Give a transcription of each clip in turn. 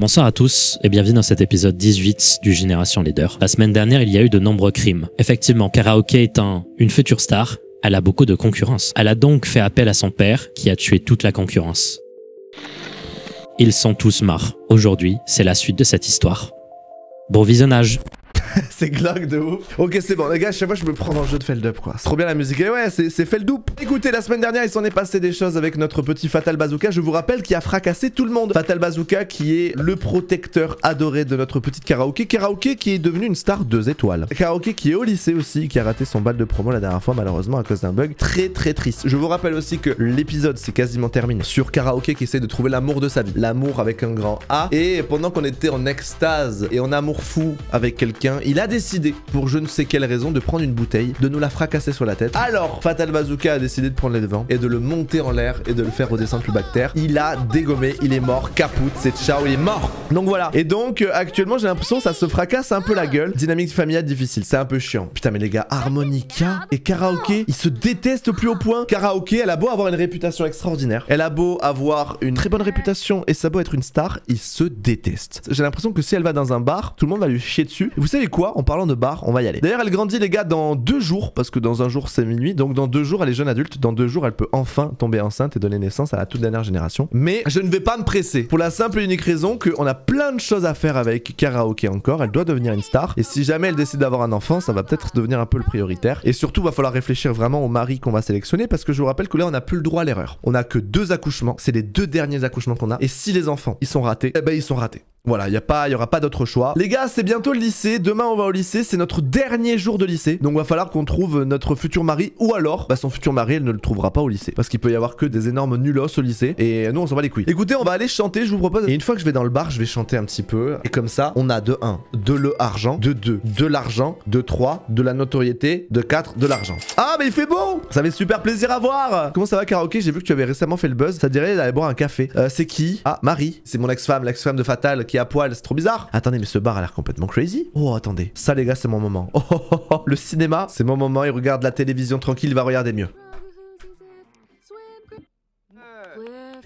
Bonsoir à tous et bienvenue dans cet épisode 18 du Génération Leader. La semaine dernière, il y a eu de nombreux crimes. Effectivement, Karaoke étant une future star, elle a beaucoup de concurrence. Elle a donc fait appel à son père qui a tué toute la concurrence. Ils sont tous morts. Aujourd'hui, c'est la suite de cette histoire. Bon visionnage c'est glauque de ouf. Ok, c'est bon, les gars, chaque fois je me prends dans le jeu de Feldup, quoi. C'est trop bien la musique. Et ouais, c'est Feldup. Écoutez, la semaine dernière, il s'en est passé des choses avec notre petit Fatal Bazooka. Je vous rappelle qu'il a fracassé tout le monde. Fatal Bazooka, qui est le protecteur adoré de notre petite karaoké. Karaoké qui est devenu une star deux étoiles. Karaoké qui est au lycée aussi, qui a raté son bal de promo la dernière fois, malheureusement, à cause d'un bug. Très, très triste. Je vous rappelle aussi que l'épisode, c'est quasiment terminé sur Karaoké qui essaie de trouver l'amour de sa vie. L'amour avec un grand A. Et pendant qu'on était en extase et en amour fou avec quelqu'un, il a décidé, pour je ne sais quelle raison, de prendre une bouteille, de nous la fracasser sur la tête. Alors, Fatal Bazooka a décidé de prendre les devants et de le monter en l'air et de le faire redescendre plus bactère. Il a dégommé, il est mort, capoute, c'est ciao, il est mort. Donc voilà. Et donc, euh, actuellement, j'ai l'impression que ça se fracasse un peu la gueule. Dynamique familiale difficile, c'est un peu chiant. Putain, mais les gars, harmonica et karaoké, ils se détestent au plus haut point. Karaoké, elle a beau avoir une réputation extraordinaire, elle a beau avoir une très bonne réputation et ça beau être une star, ils se détestent. J'ai l'impression que si elle va dans un bar, tout le monde va lui chier dessus. vous savez quoi En parlant de bar, on va y aller. D'ailleurs, elle grandit, les gars, dans deux jours, parce que dans un jour, c'est minuit. Donc, dans deux jours, elle est jeune adulte. Dans deux jours, elle peut enfin tomber enceinte et donner naissance à la toute dernière génération. Mais je ne vais pas me presser. Pour la simple et unique raison qu'on a plein de choses à faire avec Karaoke encore. Elle doit devenir une star. Et si jamais elle décide d'avoir un enfant, ça va peut-être devenir un peu le prioritaire. Et surtout, va falloir réfléchir vraiment au mari qu'on va sélectionner, parce que je vous rappelle que là, on n'a plus le droit à l'erreur. On a que deux accouchements. C'est les deux derniers accouchements qu'on a. Et si les enfants, ils sont ratés, eh ben, ils sont ratés. Voilà, il y a pas, y aura pas d'autre choix. Les gars, c'est bientôt le lycée. Demain, on va au lycée. C'est notre dernier jour de lycée. Donc, va falloir qu'on trouve notre futur mari. Ou alors, bah, son futur mari, elle ne le trouvera pas au lycée. Parce qu'il peut y avoir que des énormes nulos au lycée. Et nous, on s'en va les couilles. Écoutez, on va aller chanter, je vous propose. Et une fois que je vais dans le bar, je vais chanter un petit peu. Et comme ça, on a de 1, de le argent, de 2, de l'argent, de 3, de la notoriété, de 4, de l'argent. Ah, mais il fait beau Ça fait super plaisir à voir Comment ça va, karaoké? J'ai vu que tu avais récemment fait le buzz. Ça dirait d'aller boire un café. Euh, c'est qui? Ah, Marie. C'est mon ex-femme, l'ex-femme de Fatal qui est à poil. C'est trop bizarre. Attendez, mais ce bar a l'air complètement crazy. Oh, attendez. Ça, les gars, c'est mon moment. Oh, oh, oh, oh. le cinéma, c'est mon moment. Il regarde la télévision tranquille, il va regarder mieux.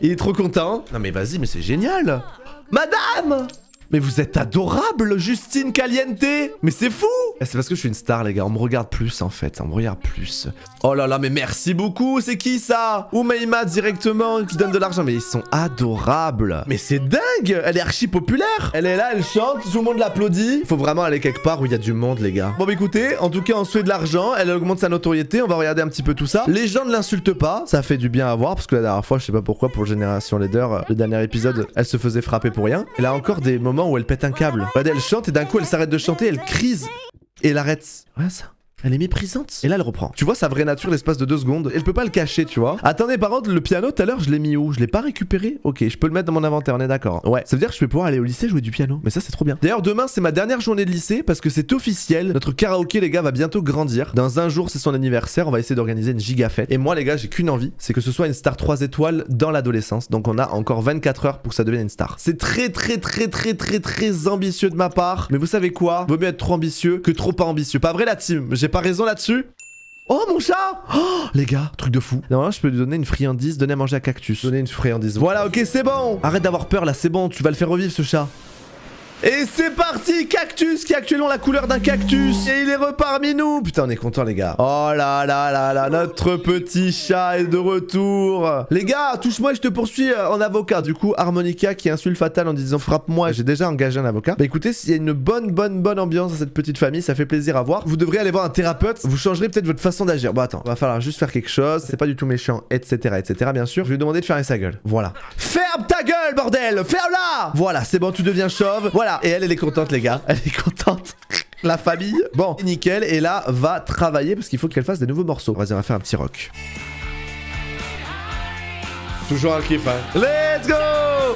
Il est trop content. Non, mais vas-y, mais c'est génial. Madame mais vous êtes adorable, Justine Caliente Mais c'est fou eh, C'est parce que je suis une star, les gars. On me regarde plus, en fait. On me regarde plus. Oh là là, mais merci beaucoup C'est qui, ça? Oumaima, directement, qui donne de l'argent. Mais ils sont adorables Mais c'est dingue Elle est archi populaire Elle est là, elle chante, tout le monde l'applaudit. Faut vraiment aller quelque part où il y a du monde, les gars. Bon, bah écoutez, en tout cas, on se fait de l'argent. Elle augmente sa notoriété. On va regarder un petit peu tout ça. Les gens ne l'insultent pas. Ça fait du bien à voir, parce que la dernière fois, je sais pas pourquoi, pour Génération Leader, le dernier épisode, elle se faisait frapper pour rien. Elle a encore des moments où elle pète un câble. Regardez, elle chante et d'un coup elle s'arrête de chanter, elle crise et elle arrête. Ouais ça. Elle est méprisante. Et là, elle reprend. Tu vois sa vraie nature l'espace de deux secondes. Elle peut pas le cacher, tu vois. Attendez, par contre, le piano tout à l'heure, je l'ai mis où? Je l'ai pas récupéré? Ok, je peux le mettre dans mon inventaire, on est d'accord. Ouais, ça veut dire que je vais pouvoir aller au lycée jouer du piano. Mais ça, c'est trop bien. D'ailleurs, demain, c'est ma dernière journée de lycée parce que c'est officiel. Notre karaoké, les gars, va bientôt grandir. Dans un jour, c'est son anniversaire. On va essayer d'organiser une giga fête. Et moi, les gars, j'ai qu'une envie c'est que ce soit une star 3 étoiles dans l'adolescence. Donc, on a encore 24 heures pour que ça devienne une star. C'est très, très, très, très, très, très ambitieux de ma part. Mais vous savez quoi? Vaut mieux être trop ambitieux que trop pas ambitieux. Pas vrai, la team? Pas raison là-dessus Oh mon chat Oh les gars, truc de fou. Normalement je peux lui donner une friandise, donner à manger à cactus. Donner une friandise. Voilà, ok c'est bon Arrête d'avoir peur là, c'est bon, tu vas le faire revivre ce chat. Et c'est parti Cactus qui a actuellement la couleur d'un cactus. Et il est reparmi parmi nous. Putain on est content les gars. Oh là là là là Notre petit chat est de retour. Les gars touche-moi je te poursuis euh, en avocat. Du coup Harmonica qui insulte Fatal en disant frappe-moi. J'ai déjà engagé un avocat. Bah écoutez s'il y a une bonne bonne bonne ambiance dans cette petite famille Ça fait plaisir à voir. Vous devriez aller voir un thérapeute. Vous changerez peut-être votre façon d'agir. Bon attends va falloir juste faire quelque chose. C'est pas du tout méchant etc etc bien sûr. Je vais lui demander de fermer sa gueule. Voilà. Ferme ta gueule bordel. Ferme-la. Voilà c'est bon tu deviens chauve. Voilà et elle, elle est contente, les gars. Elle est contente. La famille. Bon, nickel. Et là, va travailler parce qu'il faut qu'elle fasse des nouveaux morceaux. Vas-y, on va faire un petit rock. Toujours un kiff, hein. Let's go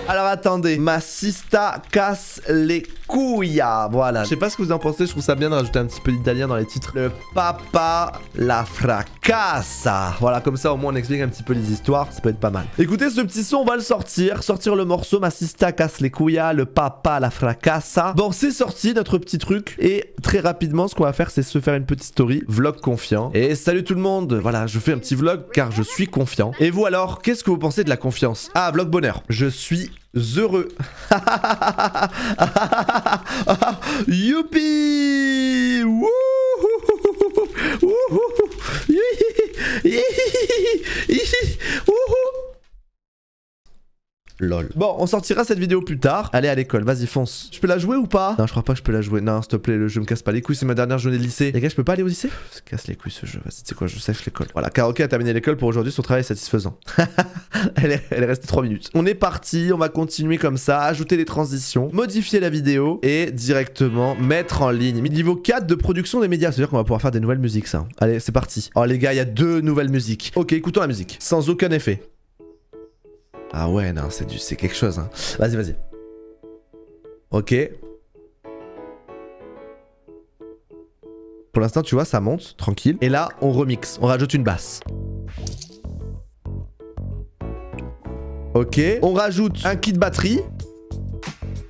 Alors attendez, ma sista casse les couilles. Voilà. Je sais pas ce que vous en pensez, je trouve ça bien de rajouter un petit peu d'italien dans les titres. Le papa la fracassa. Voilà, comme ça au moins on explique un petit peu les histoires, ça peut être pas mal. Écoutez, ce petit son, on va le sortir. Sortir le morceau, ma sista casse les couilles, le papa la fracassa. Bon, c'est sorti notre petit truc. Et très rapidement, ce qu'on va faire, c'est se faire une petite story, vlog confiant. Et salut tout le monde. Voilà, je fais un petit vlog car je suis confiant. Et vous alors, qu'est-ce que vous pensez de la confiance? Ah, vlog bonheur. Je suis heureux. Youpi! Wouhou Lol. Bon, on sortira cette vidéo plus tard. Allez à l'école, vas-y fonce. Je peux la jouer ou pas? Non, je crois pas que je peux la jouer. Non, s'il te plaît, le jeu me casse pas les couilles, c'est ma dernière journée de lycée. Les gars, je peux pas aller au lycée? Ça casse les couilles ce jeu. Vas-y, tu sais quoi, je sèche l'école. Voilà, Karaoke a terminé l'école pour aujourd'hui, son travail est satisfaisant. elle, est, elle est restée 3 minutes. On est parti, on va continuer comme ça, ajouter des transitions, modifier la vidéo et directement mettre en ligne. Niveau 4 de production des médias, c'est-à-dire qu'on va pouvoir faire des nouvelles musiques ça. Allez, c'est parti. Oh les gars, il y a deux nouvelles musiques. Ok, écoutons la musique. Sans aucun effet. Ah ouais, non, c'est du, quelque chose. Hein. Vas-y, vas-y. Ok. Pour l'instant, tu vois, ça monte, tranquille. Et là, on remix, on rajoute une basse. Ok. On rajoute un kit batterie.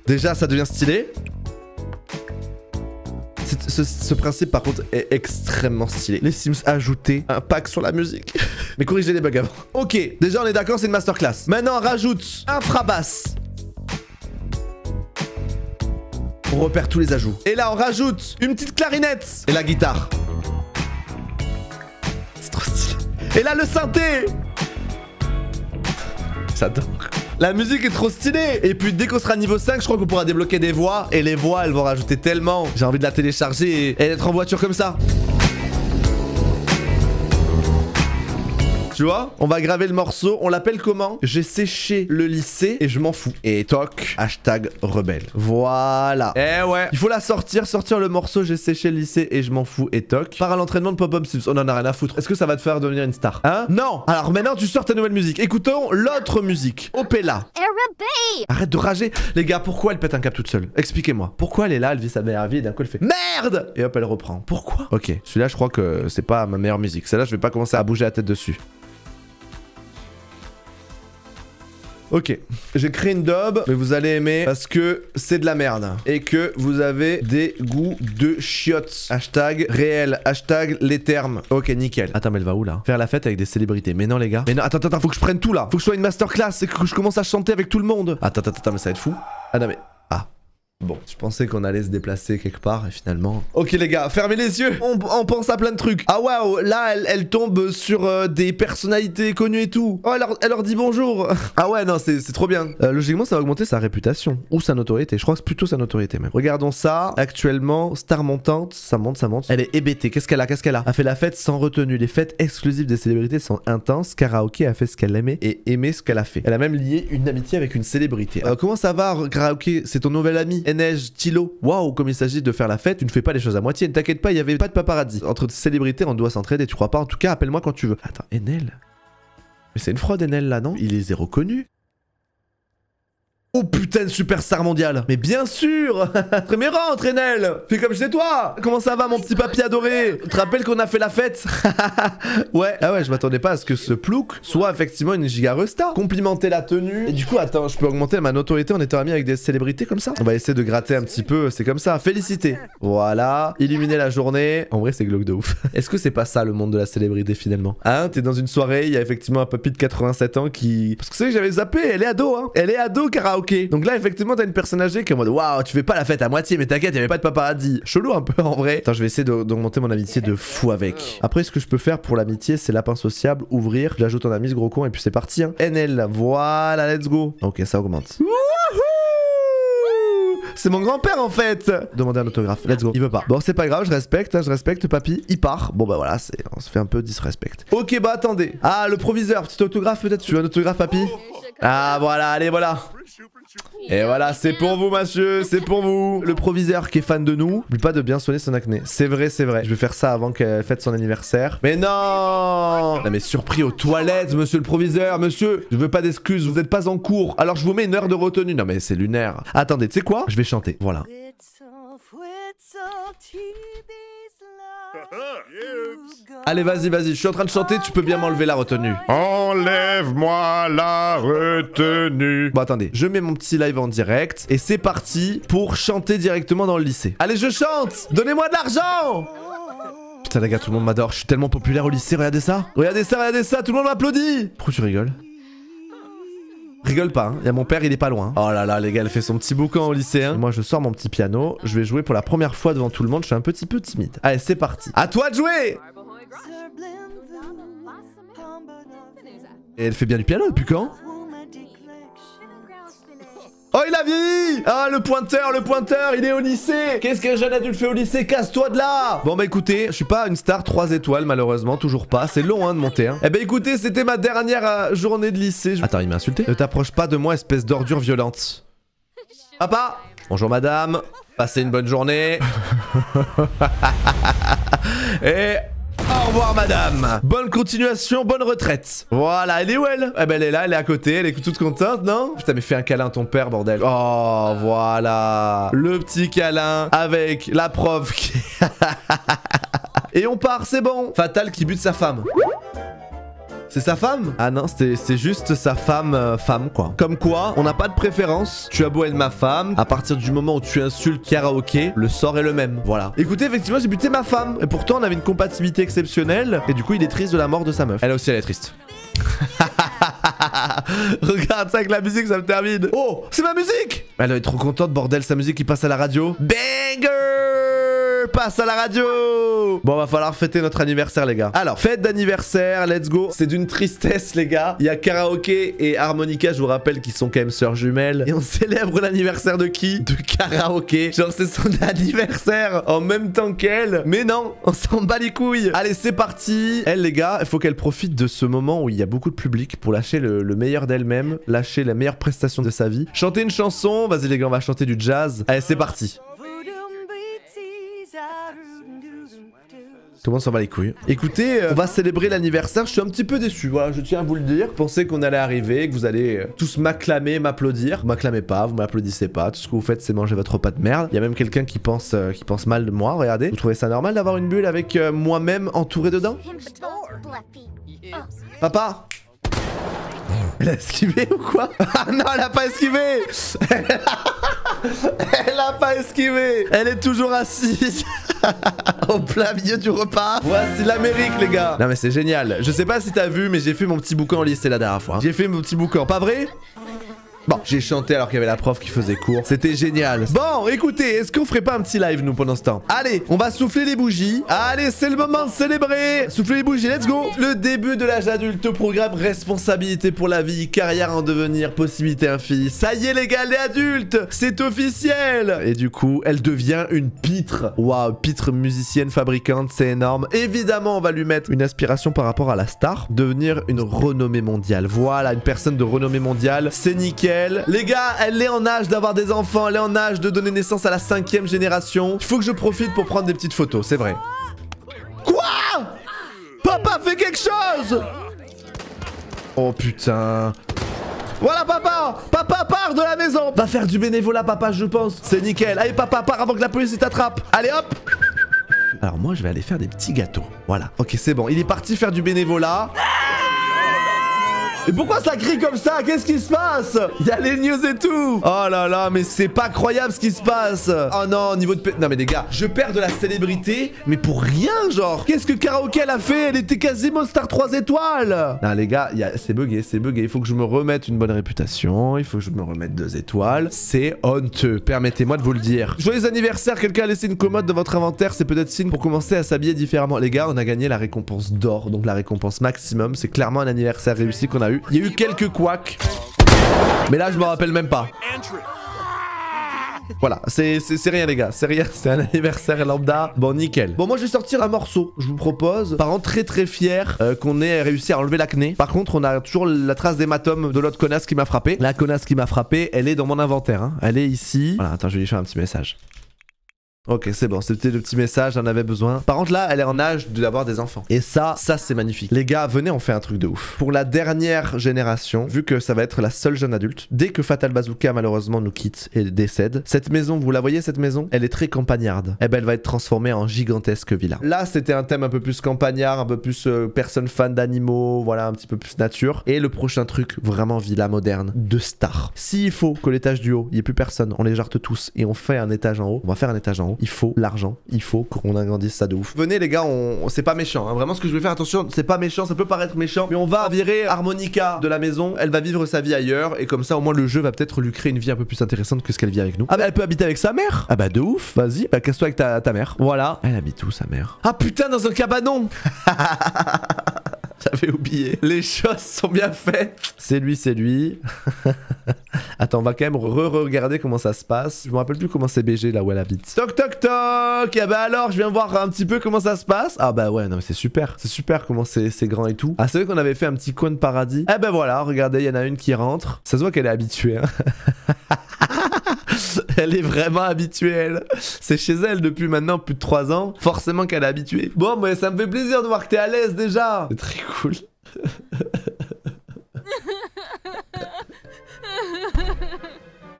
Déjà, ça devient stylé. Ce, principe par contre est extrêmement stylé. Les Sims ajouter un pack sur la musique. Mais corriger les bugs avant. Ok, déjà on est d'accord, c'est une masterclass. Maintenant on rajoute infrabasse. On repère tous les ajouts. Et là on rajoute une petite clarinette. Et la guitare. C'est trop stylé. Et là le synthé. J'adore. La musique est trop stylée Et puis dès qu'on sera niveau 5, je crois qu'on pourra débloquer des voix. Et les voix, elles vont rajouter tellement. J'ai envie de la télécharger et, et d'être en voiture comme ça. Tu vois On va graver le morceau. On l'appelle comment? J'ai séché le lycée et je m'en fous. Et toc, hashtag rebelle. Voilà. Eh ouais. Il faut la sortir, sortir le morceau. J'ai séché le lycée et je m'en fous. Et toc. Par à l'entraînement de Pop-Up Sims. On en a rien à foutre. Est-ce que ça va te faire devenir une star? Hein? Non. Alors maintenant, tu sors ta nouvelle musique. Écoutons l'autre musique. Opella. Arrête de rager. Les gars, pourquoi elle pète un cap toute seule? Expliquez-moi. Pourquoi elle est là, elle vit sa meilleure vie et d'un coup elle fait MERDE Et hop, elle reprend. Pourquoi? Ok. Celui-là, je crois que c'est pas ma meilleure musique. Celle-là, je vais pas commencer à bouger la tête dessus. Ok, j'ai créé une dub, mais vous allez aimer parce que c'est de la merde. Et que vous avez des goûts de chiottes. Hashtag réel, hashtag les termes. Ok, nickel. Attends, mais elle va où là? Faire la fête avec des célébrités. Mais non, les gars. Mais non, attends, attends, faut que je prenne tout là. Faut que je sois une masterclass et que je commence à chanter avec tout le monde. Attends, attends, attends, mais ça va être fou. Ah non, mais. Bon, je pensais qu'on allait se déplacer quelque part et finalement... Ok les gars, fermez les yeux On, pense à plein de trucs. Ah waouh, là elle, tombe sur euh, des personnalités connues et tout. Oh, elle leur, dit bonjour Ah ouais, non, c'est trop bien. Euh, logiquement, ça va augmenter sa réputation. Ou sa notoriété. Je crois que c'est plutôt sa notoriété même. Regardons ça. Actuellement, star montante. Ça monte, ça monte. Elle est hébétée. Qu'est-ce qu'elle a Qu'est-ce qu'elle a? Elle a fait la fête sans retenue. Les fêtes exclusives des célébrités sont intenses. Karaoke a fait ce qu'elle aimait et aimait ce qu'elle a fait. Elle a même lié une amitié avec une célébrité. Euh, comment ça va, Karaoke C'est ton nouvel ami neige Tilo. Waouh, comme il s'agit de faire la fête, tu ne fais pas les choses à moitié. Ne t'inquiète pas, il y avait pas de paparazzi. Entre célébrités, on doit s'entraider, tu crois pas En tout cas, appelle-moi quand tu veux. Attends, Enel Mais c'est une fraude, Enel, là, non? Il est zéro connu. Oh putain de superstar mondial. Mais bien sûr. Très rentre Enel. Fais comme chez toi. Comment ça va mon petit papy adoré? Tu te rappelles qu'on a fait la fête? Ouais. Ah ouais je m'attendais pas à ce que ce plouc soit effectivement une giga resta. Complimenter la tenue. Et du coup attends je peux augmenter ma notoriété en étant ami avec des célébrités comme ça? On va essayer de gratter un petit peu c'est comme ça. Féliciter Voilà. Illuminer la journée. En vrai c'est glauque de ouf. Est-ce que c'est pas ça le monde de la célébrité finalement? Hein T'es dans une soirée il y a effectivement un papy de 87 ans qui... Parce que vous savez j'avais zappé Elle est ado hein. Elle est ado car ok. Donc là, effectivement, t'as une personne âgée qui est en mode Waouh, tu fais pas la fête à moitié, mais t'inquiète, y'avait pas de paparazzi. Chelou un peu en vrai. Attends, je vais essayer d'augmenter mon amitié de fou avec. Après, ce que je peux faire pour l'amitié, c'est lapin sociable, ouvrir, j'ajoute en ami ce gros con, et puis c'est parti. Hein. NL, voilà, let's go. Ok, ça augmente. C'est mon grand-père en fait Demandez un autographe, let's go. Il veut pas. Bon, c'est pas grave, je respecte, hein, je respecte, papy. Il part. Bon, bah voilà, on se fait un peu disrespect. Ok, bah attendez. Ah, le proviseur, petit autographe peut-être Tu veux un autographe, papy? Ah, voilà, allez, voilà. Et voilà, c'est pour vous, monsieur, c'est pour vous. Le proviseur qui est fan de nous, n'oublie pas de bien soigner son acné. C'est vrai, c'est vrai. Je vais faire ça avant qu'elle fête son anniversaire. Mais non Non mais surpris aux toilettes, monsieur le proviseur, monsieur. Je veux pas d'excuses, vous êtes pas en cours. Alors je vous mets une heure de retenue. Non mais c'est lunaire. Attendez, tu sais quoi? Je vais chanter. Voilà. Allez, vas-y, vas-y, je suis en train de chanter, tu peux bien m'enlever la retenue. Enlève-moi la retenue. Bon, attendez, je mets mon petit live en direct et c'est parti pour chanter directement dans le lycée. Allez, je chante Donnez-moi de l'argent Putain, les gars, tout le monde m'adore. Je suis tellement populaire au lycée, regardez ça. Regardez ça, regardez ça, tout le monde m'applaudit. Pourquoi tu rigoles? Rigole pas, hein. y a mon père, il est pas loin. Oh là là, les gars, elle fait son petit boucan au lycée. hein. Moi, je sors mon petit piano. Je vais jouer pour la première fois devant tout le monde. Je suis un petit peu timide. Allez, c'est parti. À toi de jouer Et elle fait bien du piano depuis quand? Oh il a vieilli Ah le pointeur, le pointeur, il est au lycée Qu'est-ce qu'un jeune adulte fait au lycée Casse-toi de là Bon bah écoutez, je suis pas une star 3 étoiles malheureusement, toujours pas. C'est long hein de monter hein. Eh bah écoutez, c'était ma dernière euh, journée de lycée. Je- Attends, il m'a insulté. Ne t'approche pas de moi, espèce d'ordure violente. Papa Bonjour madame, passez une bonne journée. Et au revoir madame. Bonne continuation, bonne retraite. Voilà, elle est où elle? Eh ben elle est là, elle est à côté, elle est toute contente, non? Putain mais fais un câlin ton père, bordel. Oh, voilà. Le petit câlin avec la prof. Et on part, c'est bon. Fatal qui bute sa femme c'est sa femme? Ah non, c'était- c'est juste sa femme, euh, femme quoi. Comme quoi, on n'a pas de préférence. Tu as beau être ma femme, à partir du moment où tu insultes karaoké, le sort est le même. Voilà. Écoutez, effectivement, j'ai buté ma femme. Et pourtant, on avait une compatibilité exceptionnelle. Et du coup, il est triste de la mort de sa meuf. Elle aussi, elle est triste. Regarde ça avec la musique, ça me termine. Oh, c'est ma musique Elle doit être trop contente, bordel, sa musique qui passe à la radio. Banger Passe à la radio Bon, va falloir fêter notre anniversaire, les gars. Alors, fête d'anniversaire, let's go. C'est d'une tristesse, les gars. Il y a et harmonica, je vous rappelle, qui sont quand même sœurs jumelles. Et on célèbre l'anniversaire de qui? De karaoké. Genre, c'est son anniversaire en même temps qu'elle. Mais non, on s'en bat les couilles. Allez, c'est parti. Elle, les gars, il faut qu'elle profite de ce moment où il y a beaucoup de public pour lâcher le, le meilleur d'elle-même, lâcher la meilleure prestation de sa vie. Chanter une chanson. Vas-y, les gars, on va chanter du jazz. Allez, c'est parti. Tout le monde s'en bat les couilles. Écoutez, euh, on va célébrer l'anniversaire. Je suis un petit peu déçu, voilà, je tiens à vous le dire. Je pensais qu'on allait arriver, que vous allez euh, tous m'acclamer, m'applaudir. M'acclamez pas, vous m'applaudissez pas. Tout ce que vous faites, c'est manger votre repas de merde. Il y a même quelqu'un qui pense, euh, qui pense mal de moi, regardez. Vous trouvez ça normal d'avoir une bulle avec moi-même entouré dedans? Papa Elle a esquivé ou quoi? Ah non, elle a pas esquivé Elle a pas esquivé Elle est toujours assise Au plein milieu du repas. Voici l'Amérique les gars. Non mais c'est génial. Je sais pas si t'as vu mais j'ai fait mon petit bouquin au lycée la dernière fois J'ai fait mon petit bouquin, pas vrai? Bon, j'ai chanté alors qu'il y avait la prof qui faisait cours. C'était génial. Bon, écoutez, est-ce qu'on ferait pas un petit live nous pendant ce temps? Allez, on va souffler les bougies. Allez, c'est le moment de célébrer. Souffler les bougies, let's go. Le début de l'âge adulte programme responsabilité pour la vie, carrière en devenir, possibilité infinie. Ça y est les gars, elle est adulte. C'est officiel. Et du coup, elle devient une pitre. Waouh, pitre musicienne fabricante, c'est énorme. Évidemment, on va lui mettre une aspiration par rapport à la star, devenir une renommée mondiale. Voilà, une personne de renommée mondiale, c'est nickel. Les gars, elle est en âge d'avoir des enfants, elle est en âge de donner naissance à la cinquième génération. Il faut que je profite pour prendre des petites photos, c'est vrai. Quoi? Papa, fais quelque chose? Oh putain. Voilà papa. Papa part de la maison. Va faire du bénévolat papa je pense. C'est nickel. Allez papa part avant que la police t'attrape. Allez hop. Alors moi je vais aller faire des petits gâteaux. Voilà. Ok c'est bon. Il est parti faire du bénévolat et pourquoi ça crie comme ça? Qu'est-ce qui se passe? Il y a les news et tout Oh là là, mais c'est pas croyable ce qui se passe Oh non, niveau de... Non mais les gars, je perds de la célébrité, mais pour rien genre Qu'est-ce que Karaoke elle a fait? Elle était quasiment star 3 étoiles Non les gars, a- c'est bugué, c'est bugué. Il faut que je me remette une bonne réputation, il faut que je me remette deux étoiles. C'est honteux, permettez-moi de vous le dire. Joyeux anniversaire, quelqu'un a laissé une commode dans votre inventaire, c'est peut-être signe pour commencer à s'habiller différemment. Les gars, on a gagné la récompense d'or, donc la récompense maximum. C'est clairement un anniversaire réussi qu'on a eu. Il y a eu quelques couacs. Mais là, je me rappelle même pas. Voilà, c'est rien les gars, c'est rien, c'est un anniversaire lambda. Bon, nickel. Bon, moi je vais sortir un morceau, je vous propose. Parents très très fiers euh, qu'on ait réussi à enlever l'acné. Par contre, on a toujours la trace d'hématome de l'autre connasse qui m'a frappé. La connasse qui m'a frappé, elle est dans mon inventaire. hein. Elle est ici. Voilà, attends, je vais lui faire un petit message. Ok, c'est bon, c'était le petit message, j'en avais besoin. Par contre, là, elle est en âge d'avoir des enfants. Et ça, ça, c'est magnifique. Les gars, venez, on fait un truc de ouf. Pour la dernière génération, vu que ça va être la seule jeune adulte, dès que Fatal Bazooka, malheureusement, nous quitte et décède, cette maison, vous la voyez, cette maison? Elle est très campagnarde. Eh ben, elle va être transformée en gigantesque villa. Là, c'était un thème un peu plus campagnard, un peu plus euh, personne fan d'animaux, voilà, un petit peu plus nature. Et le prochain truc, vraiment villa moderne, de star. S'il faut que l'étage du haut, il n'y ait plus personne, on les jarte tous et on fait un étage en haut, on va faire un étage en haut. Parents. Il faut l'argent. Il faut qu'on agrandisse ça de ouf. Venez les gars, on... c'est pas méchant. hein. Vraiment ce que je vais faire, attention, c'est pas méchant, ça peut paraître méchant, mais on va virer Harmonica de la maison. Elle va vivre sa vie ailleurs et comme ça au moins le jeu va peut-être lui créer une vie un peu plus intéressante que ce qu'elle vit avec nous. Ah bah elle peut habiter avec sa mère. Ah bah de ouf. Vas-y, bah casse-toi avec ta, ta mère. Voilà. Elle habite où sa mère? Ah putain dans un cabanon. J'avais oublié. Les choses sont bien faites. C'est lui, c'est lui. Attends, on va quand même re-regarder comment ça se passe. Je me rappelle plus comment c'est BG là où elle habite. Toc toc toc Ah bah alors, je viens voir un petit peu comment ça se passe. Ah bah ouais, non mais c'est super. C'est super comment c'est grand et tout. Ah c'est vrai qu'on avait fait un petit coin de paradis. Eh ben voilà, regardez, il y en a une qui rentre. Ça se voit qu'elle est habituée. Hein. Elle est vraiment habituée, elle. C'est chez elle depuis maintenant plus de 3 ans. Forcément qu'elle est habituée. Bon, mais ça me fait plaisir de voir que t'es à l'aise déjà. C'est très cool.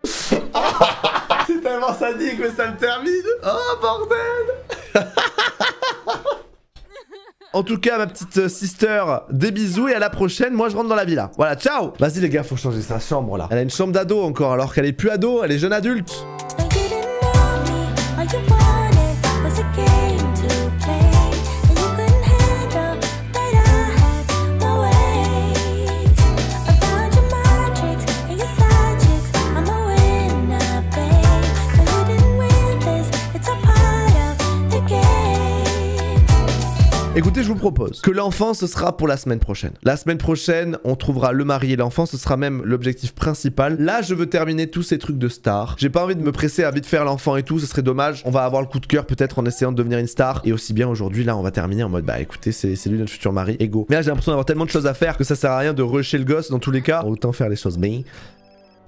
C'est tellement sadique, mais ça me termine. Oh, bordel. En tout cas, ma petite sister, des bisous et à la prochaine. Moi, je rentre dans la villa. Voilà, ciao Vas-y, les gars, faut changer sa chambre là. Elle a une chambre d'ado encore, alors qu'elle est plus ado, elle est jeune adulte. Écoutez, je vous propose que l'enfant, ce sera pour la semaine prochaine. La semaine prochaine, on trouvera le mari et l'enfant, ce sera même l'objectif principal. Là, je veux terminer tous ces trucs de star. J'ai pas envie de me presser à vite faire l'enfant et tout, ce serait dommage. On va avoir le coup de cœur peut-être en essayant de devenir une star. Et aussi bien aujourd'hui, là, on va terminer en mode, bah écoutez, c'est lui notre futur mari, ego. Mais là, j'ai l'impression d'avoir tellement de choses à faire que ça sert à rien de rusher le gosse dans tous les cas. Autant faire les choses bien.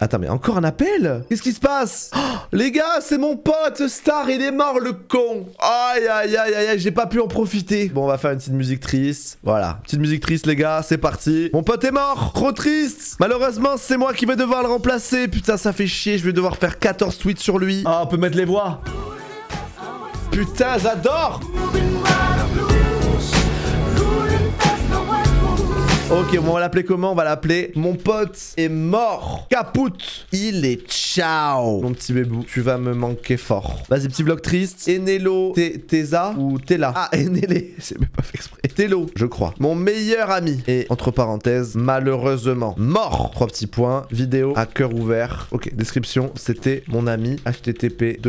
Attends, mais encore un appel? Qu'est-ce qui se passe? Oh, Les gars, c'est mon pote Star, il est mort le con Aïe aïe aïe aïe aïe, j'ai pas pu en profiter. Bon, on va faire une petite musique triste. Voilà, petite musique triste les gars, c'est parti. Mon pote est mort, trop triste. Malheureusement, c'est moi qui vais devoir le remplacer. Putain, ça fait chier, je vais devoir faire 14 tweets sur lui. Ah, on peut mettre les voix. Putain, j'adore Ok, on va l'appeler comment On va l'appeler Mon pote est mort. Caput. Il est ciao. Mon petit bébou, tu vas me manquer fort. Vas-y, petit vlog triste. Enelo Te- Teza ou Tela? Ah, Enele. J'ai même pas fait exprès. Telo, je crois. Mon meilleur ami. Et entre parenthèses, malheureusement, mort. Trois petits points. Vidéo à cœur ouvert. Ok, description. C'était mon ami. http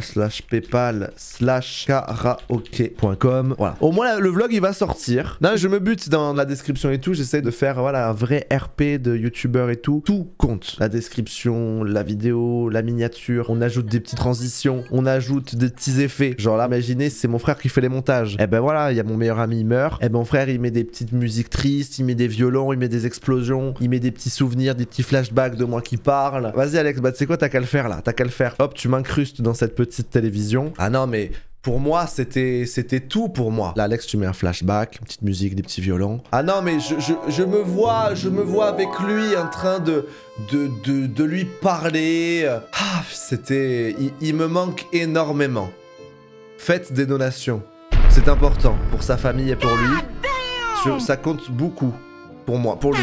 slash paypal slash karaoke.com. Voilà. Au moins, le vlog, il va sortir. Là, je me bute dans la description et tout. J'essaie de faire voilà, un vrai RP de youtubeur et tout. Tout compte. La description, la vidéo, la miniature. On ajoute des petites transitions. On ajoute des petits effets. Genre là, imaginez, c'est mon frère qui fait les montages. Et ben voilà, il y a mon meilleur ami, il meurt. Et ben mon frère, il met des petites musiques tristes, il met des violons, il met des explosions, il met des petits souvenirs, des petits flashbacks de moi qui parle. Vas-y Alex, bah tu sais quoi, t'as qu'à le faire là, t'as qu'à le faire. Hop, tu m'incrustes dans cette petite télévision. Ah non, mais pour moi, c'était c'était tout pour moi. Là, Alex, tu mets un flashback, une petite musique, des petits violons. Ah non, mais je, je, je me vois, je me vois avec lui en train de de, de, de lui parler. Ah, c'était, il, il me manque énormément. Faites des donations, c'est important pour sa famille et pour lui. Je- ça compte beaucoup pour moi, pour lui.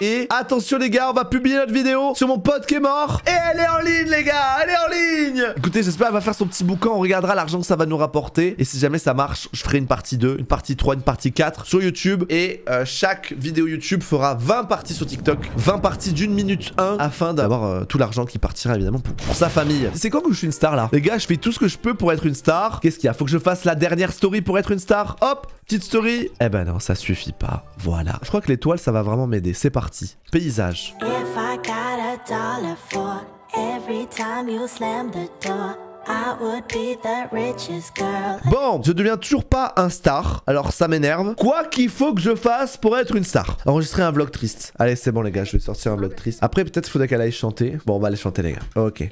Et attention les gars, on va publier notre vidéo sur mon pote qui est mort. Et elle est en ligne les gars, elle est en ligne Écoutez, j'espère qu'elle va faire son petit boucan, on regardera l'argent que ça va nous rapporter. Et si jamais ça marche, je ferai une partie 2, une partie 3, une partie 4 sur YouTube. Et euh, chaque vidéo YouTube fera 20 parties sur TikTok, 20 parties d'une minute 1, afin d'avoir euh, tout l'argent qui partira évidemment pour, pour sa famille. C'est quand que je suis une star là? Les gars, je fais tout ce que je peux pour être une star. Qu'est-ce qu'il y a? Faut que je fasse la dernière story pour être une star? Hop Petite story Eh ben non, ça suffit pas. Voilà. Je crois que l'étoile, ça va vraiment m'aider. C'est parti. Paysage. If I got a dollar for every time you slam the door, I would be the richest girl. Bon, je deviens toujours pas un star, alors ça m'énerve. Quoi qu'il faut que je fasse pour être une star Enregistrer un vlog triste. Allez, c'est bon les gars, je vais sortir un vlog triste. Après, peut-être il faudrait qu'elle aille chanter. Bon, on va aller chanter les gars. Ok.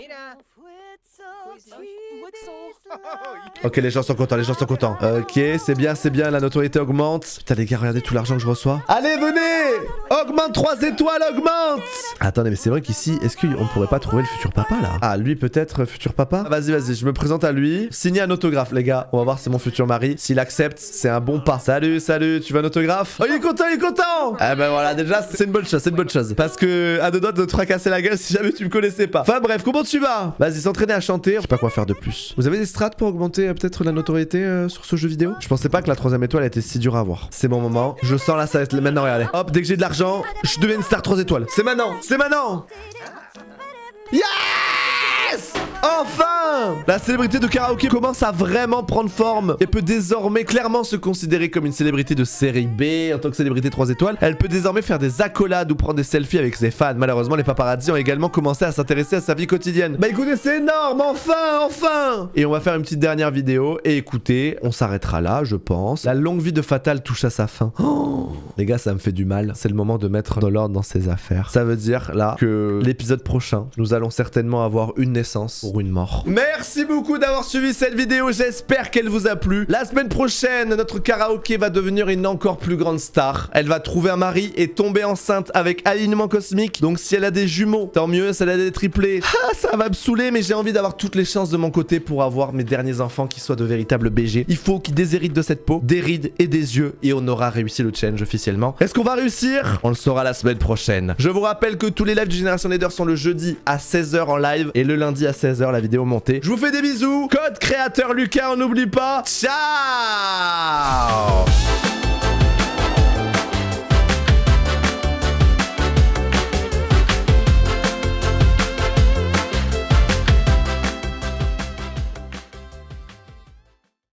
Ok, les gens sont contents, les gens sont contents. Ok, c'est bien, c'est bien, la notoriété augmente. Putain, les gars, regardez tout l'argent que je reçois. Allez, venez Augmente 3 étoiles, augmente Attendez, mais c'est vrai qu'ici, est-ce qu'on pourrait pas trouver le futur papa là? Ah, lui peut-être, euh, futur papa? Vas-y, vas-y, je me présente à lui. Signer un autographe, les gars. On va voir c'est mon futur mari. S'il accepte, c'est un bon pas. Salut, salut, tu veux un autographe? Oh, il est content, il est content Eh ben voilà, déjà, c'est une bonne chose, c'est une bonne chose. Parce que, à deux doigts de te fracasser la gueule si jamais tu me connaissais pas. Enfin bref, comment tu vas? Vas-y, s'entraîner à chanter. Je sais pas quoi faire de plus. Vous avez des strats pour augmenter? Euh, peut-être la notoriété euh, sur ce jeu vidéo? Je pensais pas que la troisième étoile était si dure à avoir. C'est mon moment. Je sens là, ça va être maintenant, regardez. Hop, dès que j'ai de l'argent, je deviens une star 3 étoiles. C'est maintenant, c'est maintenant La célébrité de karaoké commence à vraiment prendre forme et peut désormais clairement se considérer comme une célébrité de série B en tant que célébrité 3 étoiles. Elle peut désormais faire des accolades ou prendre des selfies avec ses fans. Malheureusement, les paparazzi ont également commencé à s'intéresser à sa vie quotidienne. Bah écoutez, c'est énorme, enfin, enfin Et on va faire une petite dernière vidéo et écoutez, on s'arrêtera là, je pense. La longue vie de Fatal touche à sa fin. Oh les gars, ça me fait du mal. C'est le moment de mettre de l'ordre dans ses affaires. Ça veut dire là que l'épisode prochain, nous allons certainement avoir une naissance pour une mort. Merci beaucoup d'avoir suivi cette vidéo. J'espère qu'elle vous a plu. La semaine prochaine, notre karaoké va devenir une encore plus grande star. Elle va trouver un mari et tomber enceinte avec alignement cosmique. Donc si elle a des jumeaux, tant mieux. Si elle a des triplés, ah, ça va me saouler. Mais j'ai envie d'avoir toutes les chances de mon côté pour avoir mes derniers enfants qui soient de véritables BG. Il faut qu'ils déshéritent de cette peau, des rides et des yeux. Et on aura réussi le challenge officiellement. Est-ce qu'on va réussir? On le saura la semaine prochaine. Je vous rappelle que tous les lives du Génération Leader sont le jeudi à 16h en live et le lundi à 16h la vidéo montée. Je vous fais des bisous. Code créateur Lucas, on n'oublie pas. Ciao